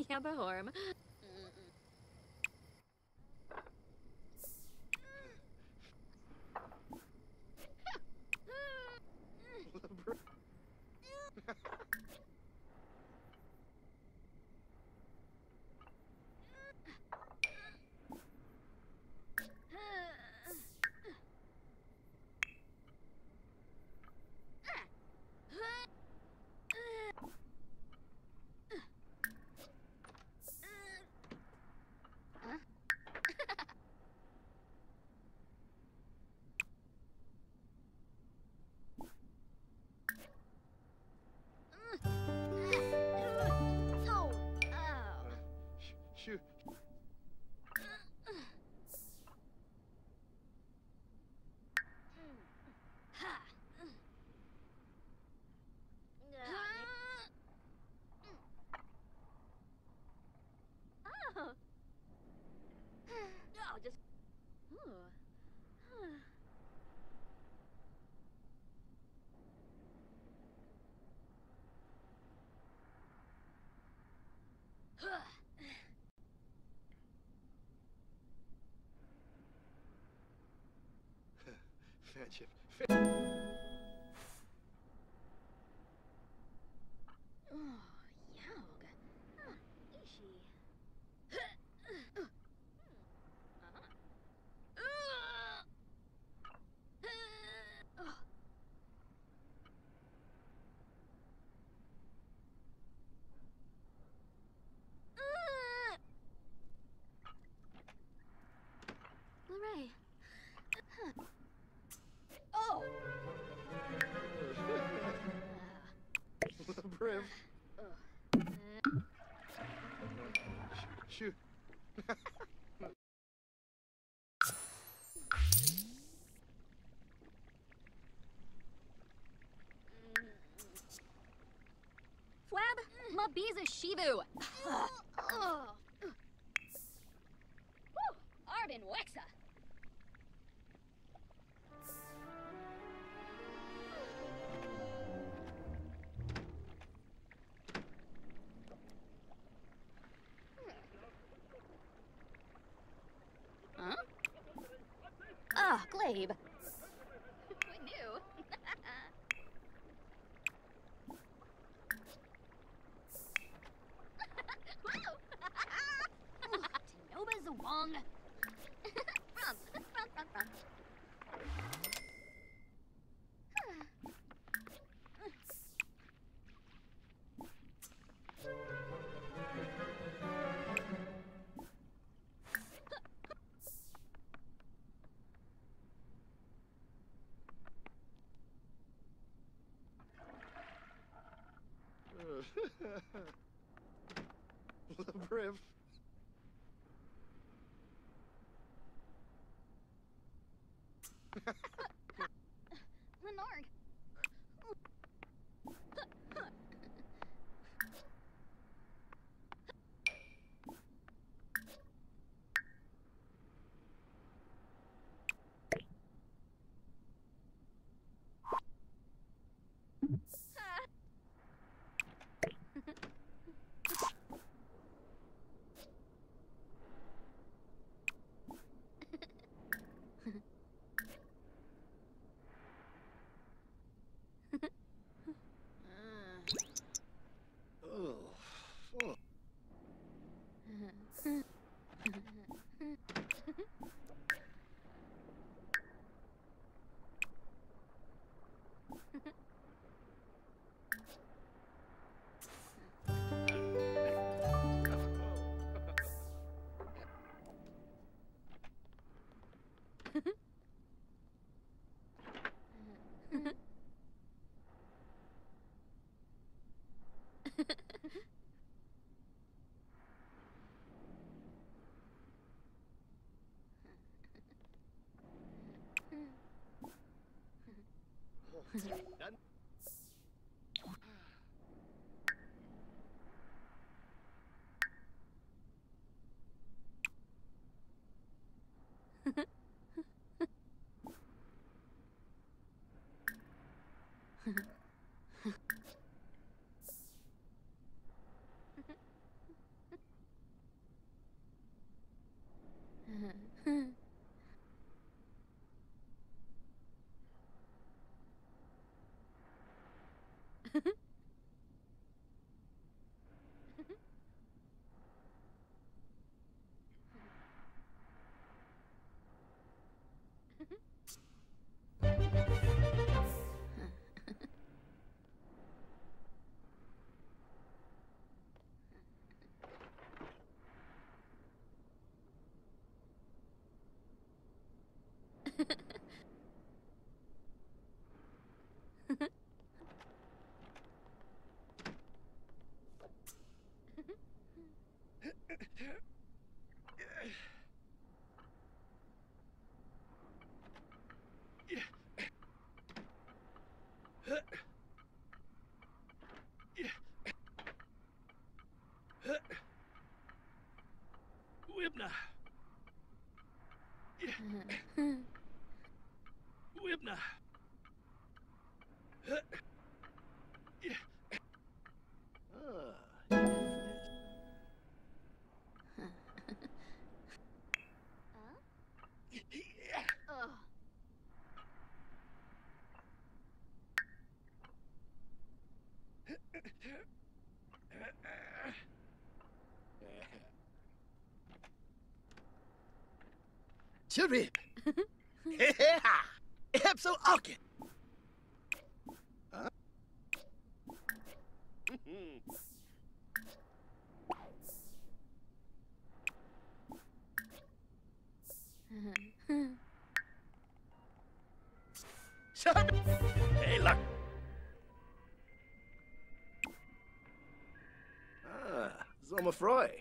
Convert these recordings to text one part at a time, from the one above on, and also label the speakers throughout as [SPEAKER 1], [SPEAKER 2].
[SPEAKER 1] Oh, ja, behorm. Oh, ow.
[SPEAKER 2] Shoot.
[SPEAKER 1] Ha. Oh. Oh, just. Ooh.
[SPEAKER 2] Fanchip.
[SPEAKER 1] Mabiza Shivu.
[SPEAKER 2] Briv.
[SPEAKER 1] Lenarg.
[SPEAKER 2] Oh. Done.
[SPEAKER 3] Wibna.
[SPEAKER 2] Chirip. Yeah. Epso Alkin. Hey, look. Ah, Zoma Froy.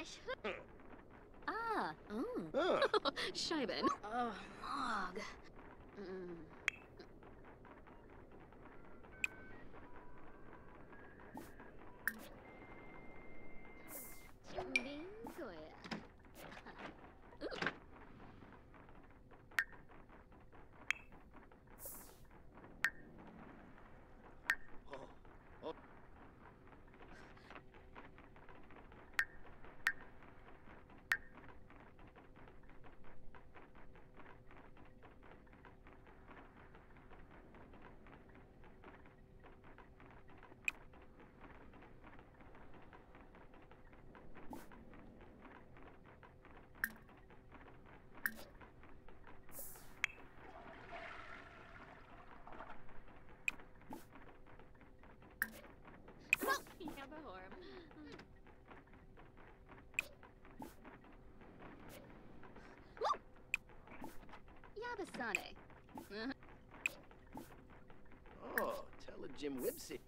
[SPEAKER 1] Oblish. Ah.
[SPEAKER 2] Ah,
[SPEAKER 1] Scheiben. Oh, Mog. Mm. Yabasane.
[SPEAKER 2] oh, tell a Jim Wibsy.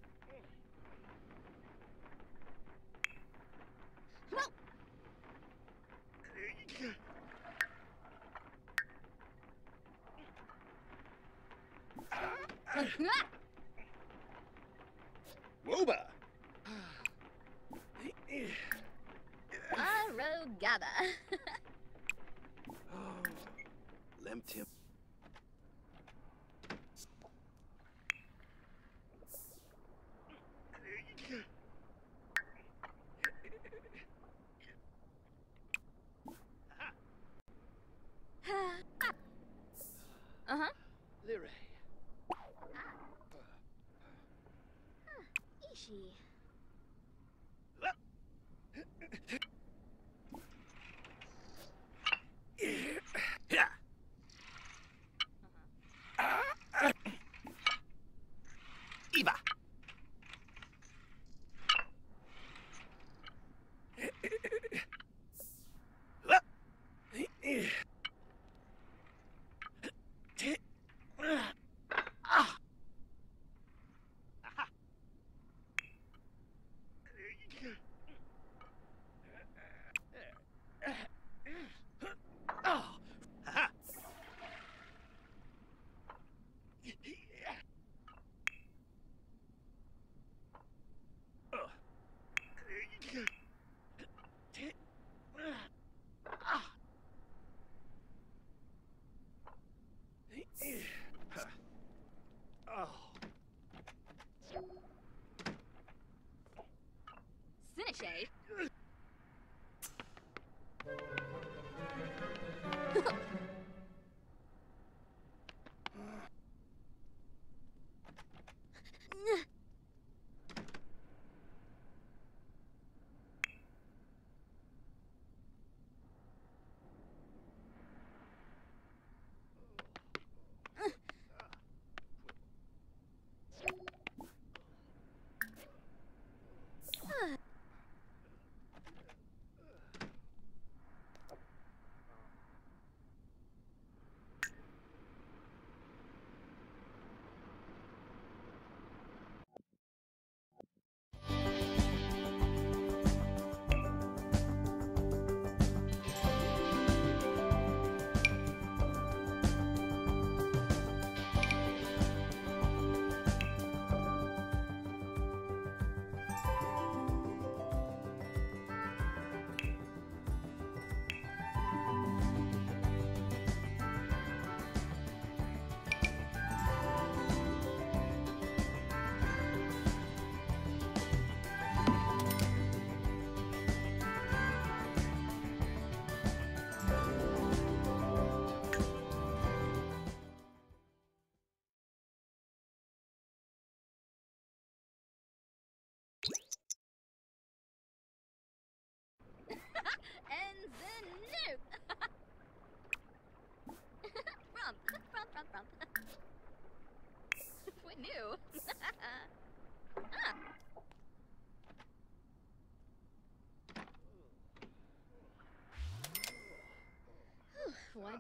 [SPEAKER 2] Woba.
[SPEAKER 1] Ah!
[SPEAKER 2] Arogaba.
[SPEAKER 1] Ishi.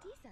[SPEAKER 1] 丽莎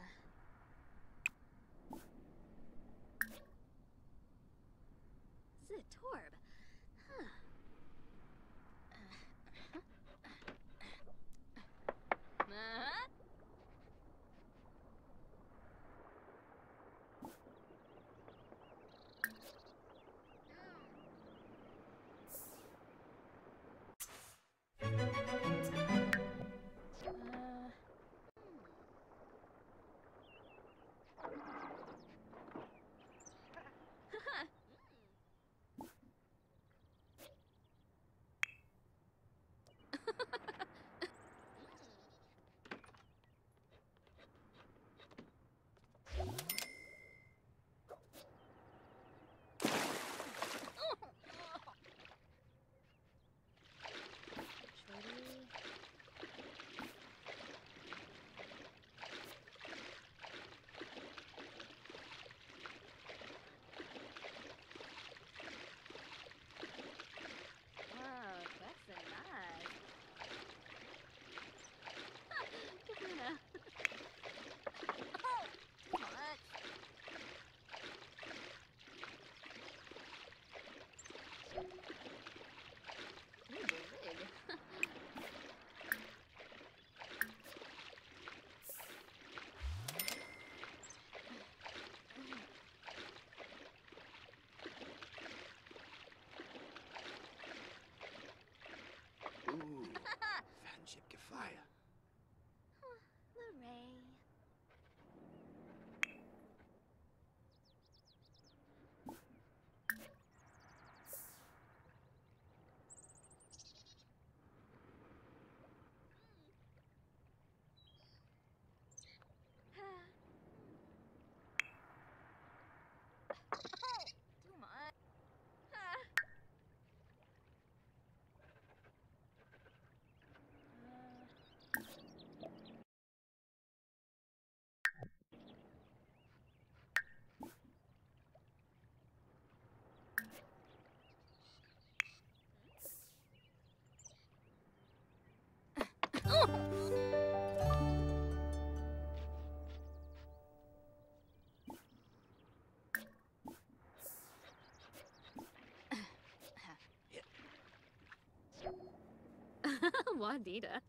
[SPEAKER 1] Wadida.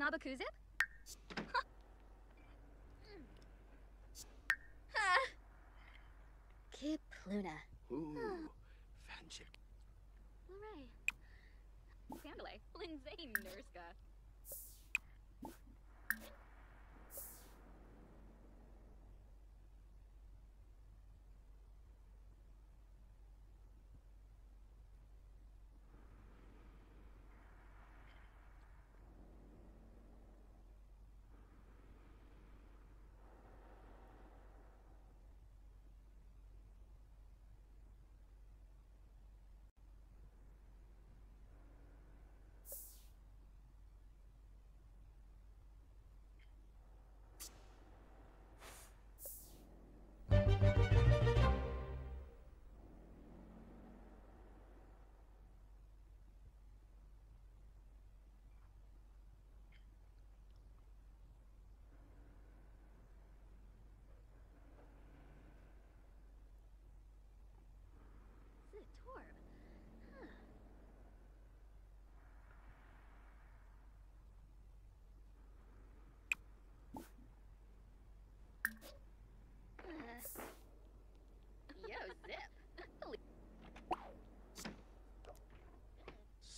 [SPEAKER 1] Nabakuzip? Huh. Ha. Kipluna.
[SPEAKER 2] Ooh. Fanship.
[SPEAKER 1] Luray. Sandalay. Lindsay Nurska.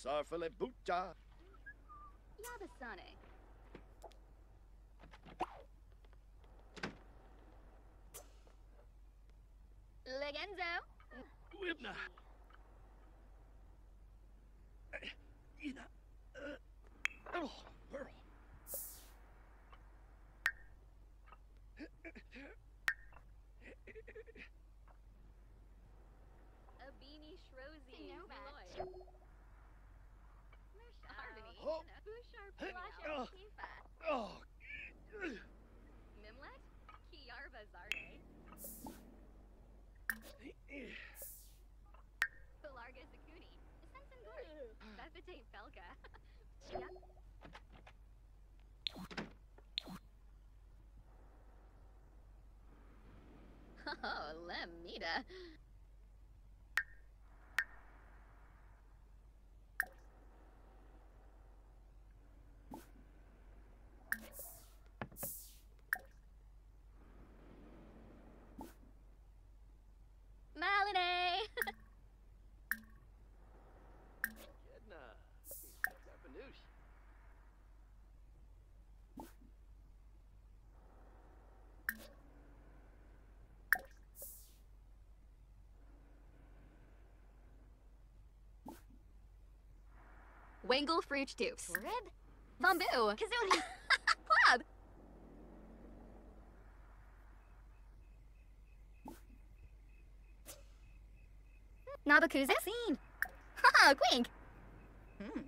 [SPEAKER 2] Sarfale Butcha.
[SPEAKER 1] Yabasane. Legenzo.
[SPEAKER 2] Wibna. Ina. Uh, oh, oh. Oh.
[SPEAKER 1] Mimlet. Kiarva Zarde. Pelarga Zakuni. Sensen Gori. Bethate Felka. Oh, Lemita. Wangle Fruit Dukes.
[SPEAKER 3] Rib?
[SPEAKER 1] Bamboo.
[SPEAKER 3] Kazuni.
[SPEAKER 1] Club. Nabakuza.
[SPEAKER 3] Scene.
[SPEAKER 1] Haha, Quink.
[SPEAKER 3] Hmm.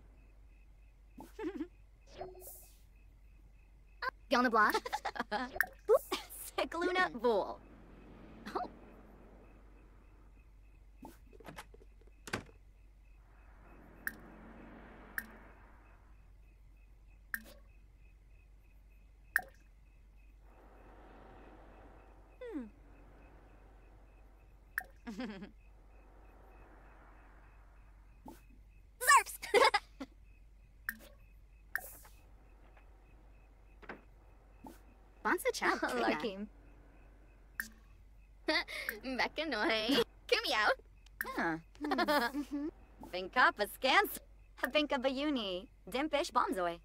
[SPEAKER 1] Gonna Blanche.
[SPEAKER 3] Cicluna Vol.
[SPEAKER 1] Oh. Bonsa Chow.
[SPEAKER 3] Larkim.
[SPEAKER 1] Mechanoi. Kumiao.
[SPEAKER 3] Huh. Vinka Paskans. Vinka Bayuni. Dimpish Bombzoy.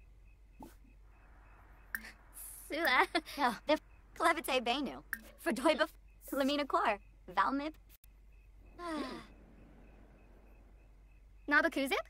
[SPEAKER 1] Sula.
[SPEAKER 3] Oh, the Clevite Benu. Verdoiba Lamina Kor. Valmib.
[SPEAKER 1] Nabakuzip.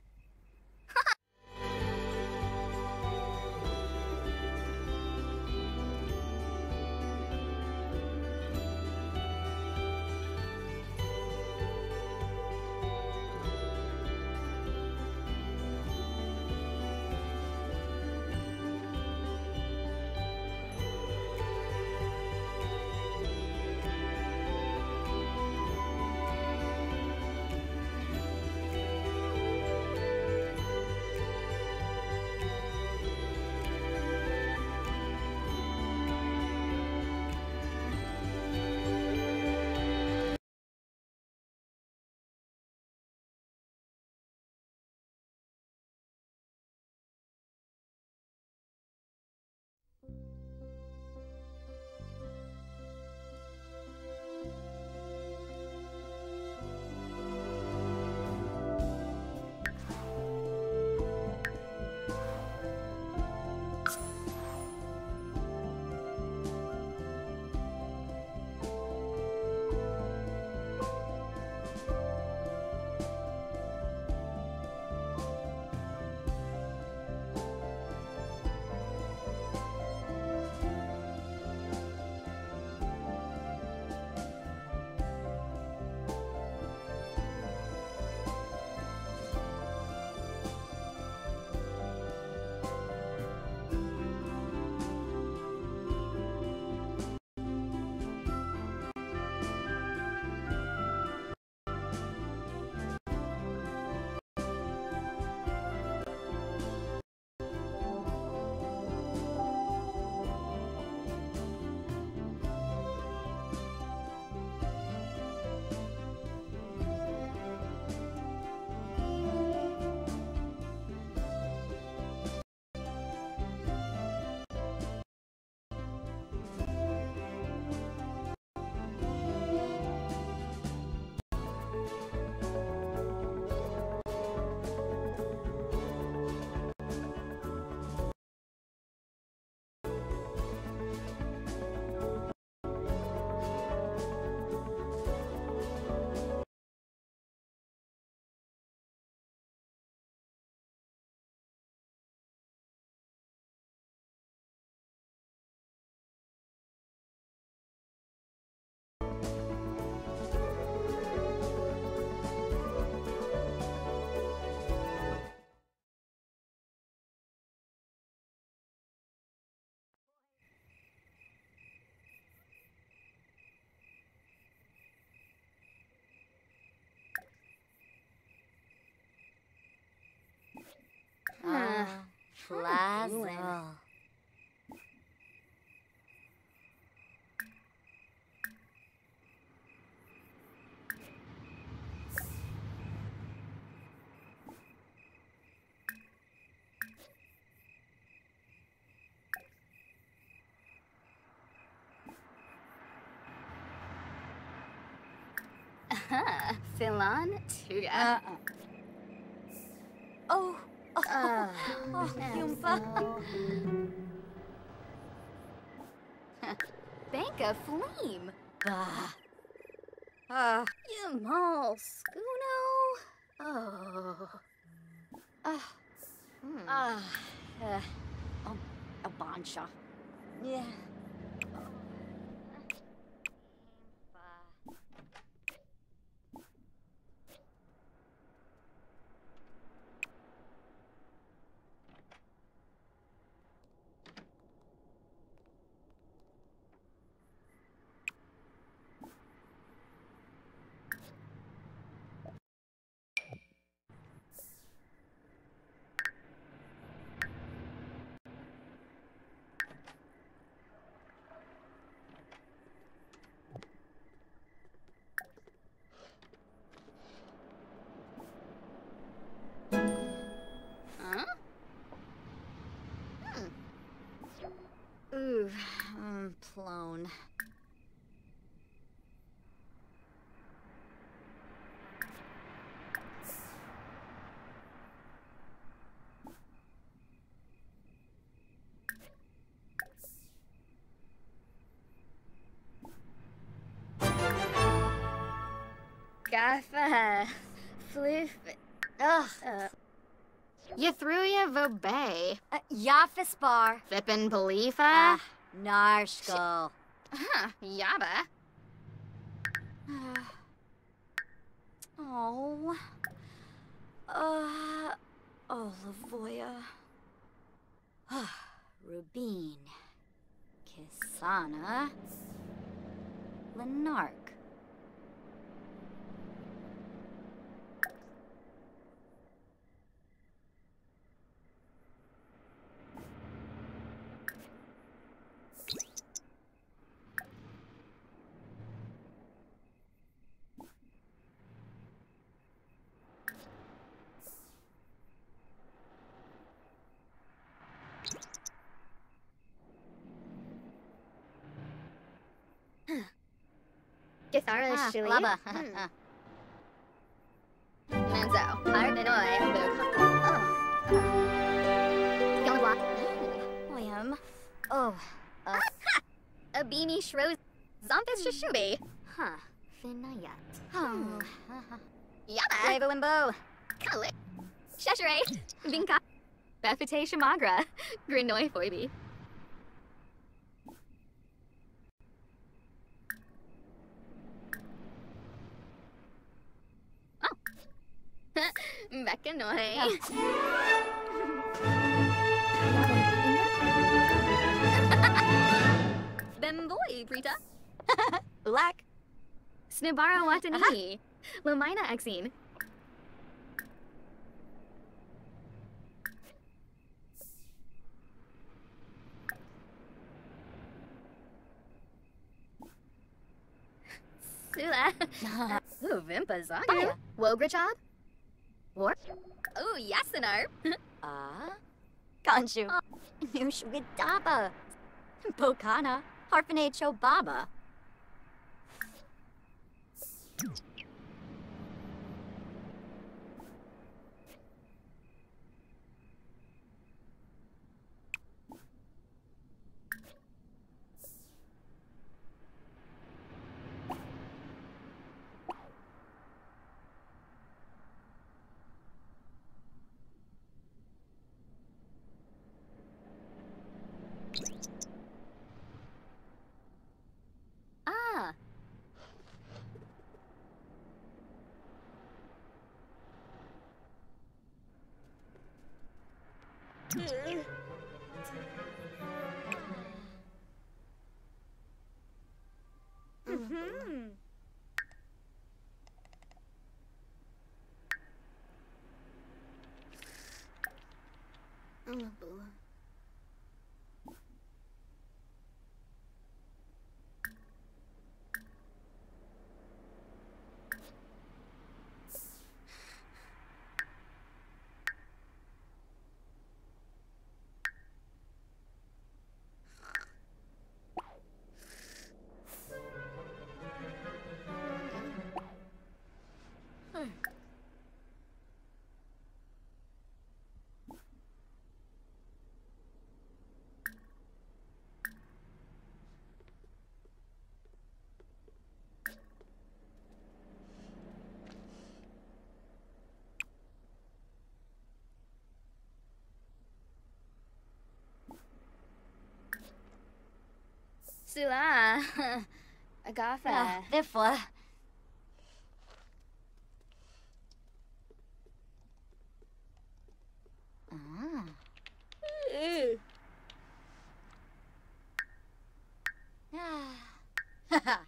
[SPEAKER 1] Plaza. Philan Tuga.
[SPEAKER 3] Uh
[SPEAKER 1] -uh.
[SPEAKER 3] oh, Yumpa.
[SPEAKER 1] Banka Fleam.
[SPEAKER 3] Bah. Uh,
[SPEAKER 1] Yamal Skuno. Oh.
[SPEAKER 3] ah,
[SPEAKER 1] Hmm.
[SPEAKER 3] ah, uh, oh, a bancha. Yeah.
[SPEAKER 1] Huh?
[SPEAKER 3] Ooh, um, plone.
[SPEAKER 1] Gaffa. Floof.
[SPEAKER 3] Ugh.
[SPEAKER 1] Uh. Yathruya Vobay.
[SPEAKER 3] Uh, Yaffis bar.
[SPEAKER 1] Fippin Belifa.
[SPEAKER 3] Ah, Narshko.
[SPEAKER 1] Huh. Yaba.
[SPEAKER 3] Oh. Uh. Oh, Lavoya. Rubine. Kisana. Lenark. Ah,
[SPEAKER 1] Shili.
[SPEAKER 3] Laba.
[SPEAKER 1] Manzo. Ardenoi. Oh. Gilblock.
[SPEAKER 3] William. Oh. Uh,
[SPEAKER 1] Abini Shroz. Zompis Shishubi.
[SPEAKER 3] huh.
[SPEAKER 1] Finayat.
[SPEAKER 3] Oh.
[SPEAKER 1] Yaba.
[SPEAKER 3] Wimbo.
[SPEAKER 1] Kalik. Sheshere. Vinka. Befite Shamagra. Grinoi Foibi. Mekanoi. Bemboy, Brita.
[SPEAKER 3] Black.
[SPEAKER 1] Snibara Watani. Uh-huh. Lamina Exine. Sula. Ooh, Vimpa Zaga. War. Ooh, Yasinar.
[SPEAKER 3] Ah. Kanshu. Nushwidaba. Bokana. Harpanacho Baba.
[SPEAKER 1] Sula. Agafa.
[SPEAKER 3] Thifla. Ah. Ah.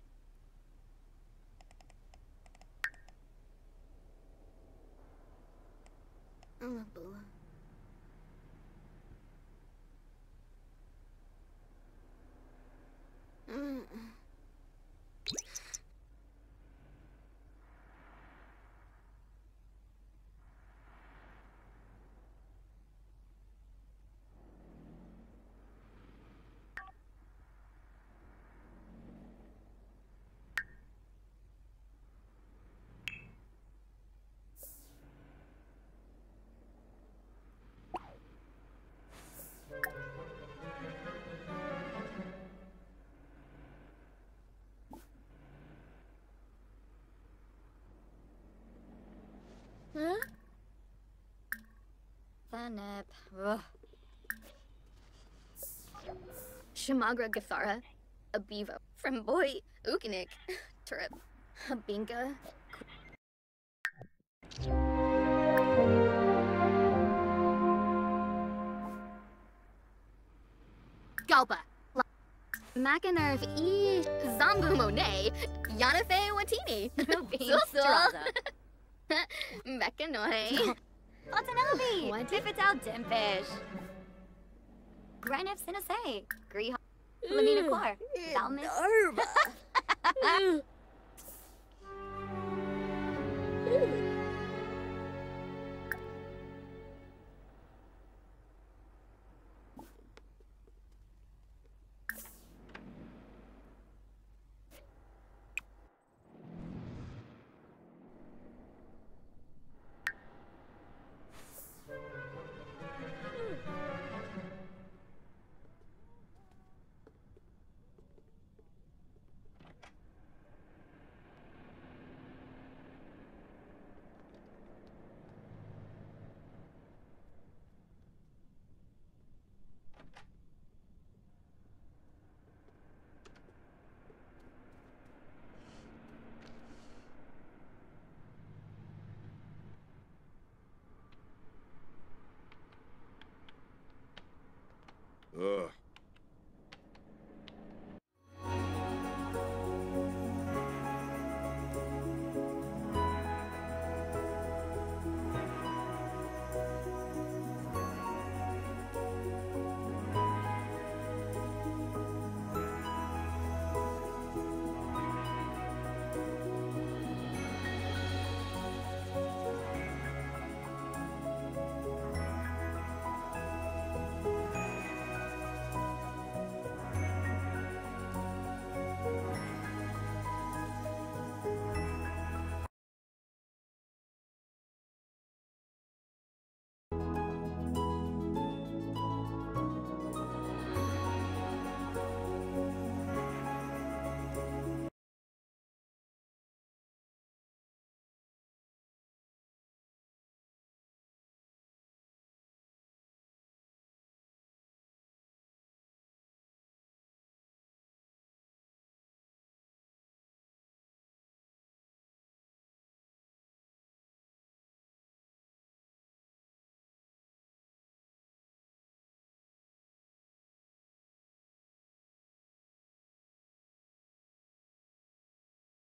[SPEAKER 1] Oh, boo. Mm. Huh?
[SPEAKER 3] Ugh.
[SPEAKER 1] Shamagra Gathara. A bevo. From boy Ukanik. Trip. A binka. Galpa. Macanerv E. Zambu Monet. Yanafe Watini.
[SPEAKER 3] Straza.
[SPEAKER 1] Mekanoi. What?
[SPEAKER 3] Tifital Dimpish. Grinef Sinase. Griha. Lamina Quar. Dalmas.